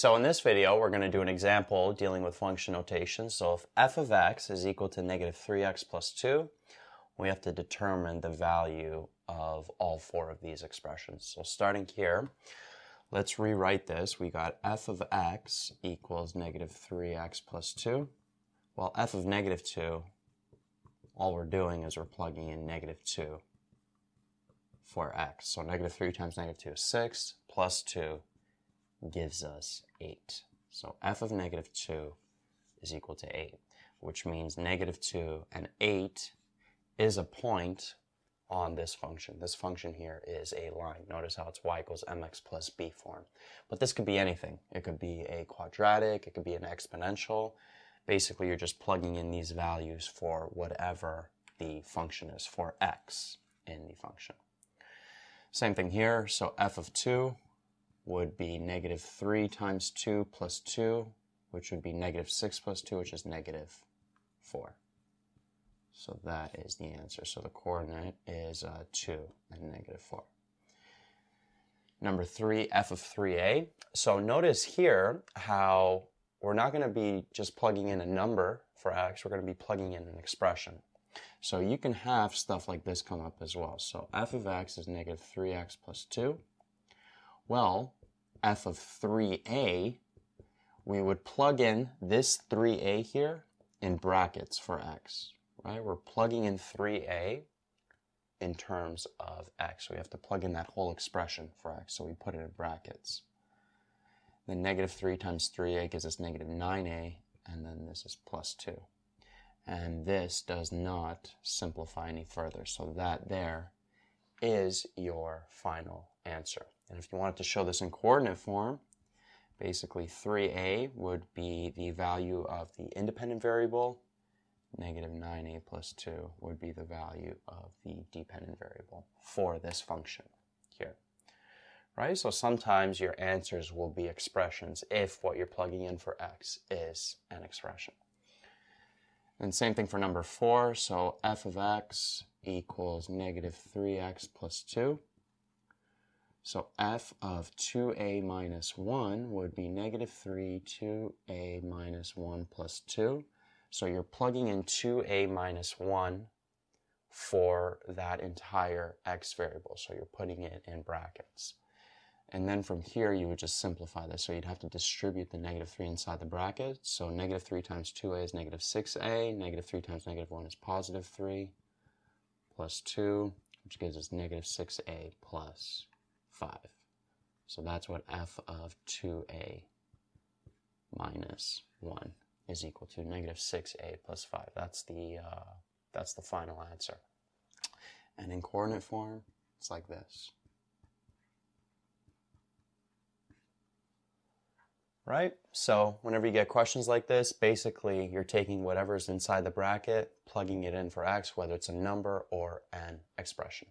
So in this video, we're going to do an example dealing with function notation. So if f of x is equal to negative 3x plus 2, we have to determine the value of all four of these expressions. So starting here, let's rewrite this. We got f of x equals negative 3x plus 2. Well, f of negative 2, all we're doing is we're plugging in negative 2 for x. So negative 3 times negative 2 is 6, plus 2 gives us 8. So f of negative 2 is equal to 8, which means negative 2 and 8 is a point on this function. This function here is a line. Notice how it's y equals mx plus b form. But this could be anything. It could be a quadratic, it could be an exponential. Basically, you're just plugging in these values for whatever the function is, for x in the function. Same thing here, so f of 2 would be negative 3 times 2 plus 2, which would be negative 6 plus 2, which is negative 4. So that is the answer. So the coordinate is uh, 2 and negative 4. Number 3, f of 3a. So notice here how we're not going to be just plugging in a number for x, we're going to be plugging in an expression. So you can have stuff like this come up as well. So f of x is negative 3x plus 2. Well, f of 3a, we would plug in this 3a here in brackets for x, right? We're plugging in 3a in terms of x. We have to plug in that whole expression for x, so we put it in brackets. Then negative 3 times 3a gives us negative 9a, and then this is plus 2. And this does not simplify any further, so that there is your final answer. And if you wanted to show this in coordinate form, basically 3a would be the value of the independent variable, negative 9a plus 2 would be the value of the dependent variable for this function here. Right? So sometimes your answers will be expressions if what you're plugging in for x is an expression. And same thing for number 4, so f of x equals negative 3x plus 2. So f of 2a minus 1 would be negative 3, 2a minus 1 plus 2. So you're plugging in 2a minus 1 for that entire x variable. So you're putting it in brackets. And then from here, you would just simplify this. So you'd have to distribute the negative 3 inside the bracket. So negative 3 times 2a is negative 6a. Negative 3 times negative 1 is positive 3 plus 2, which gives us negative 6a plus 5. So that's what f of 2a minus 1 is equal to negative 6a plus 5. That's the, uh, that's the final answer. And in coordinate form, it's like this. Right? So whenever you get questions like this, basically you're taking whatever's inside the bracket, plugging it in for x, whether it's a number or an expression.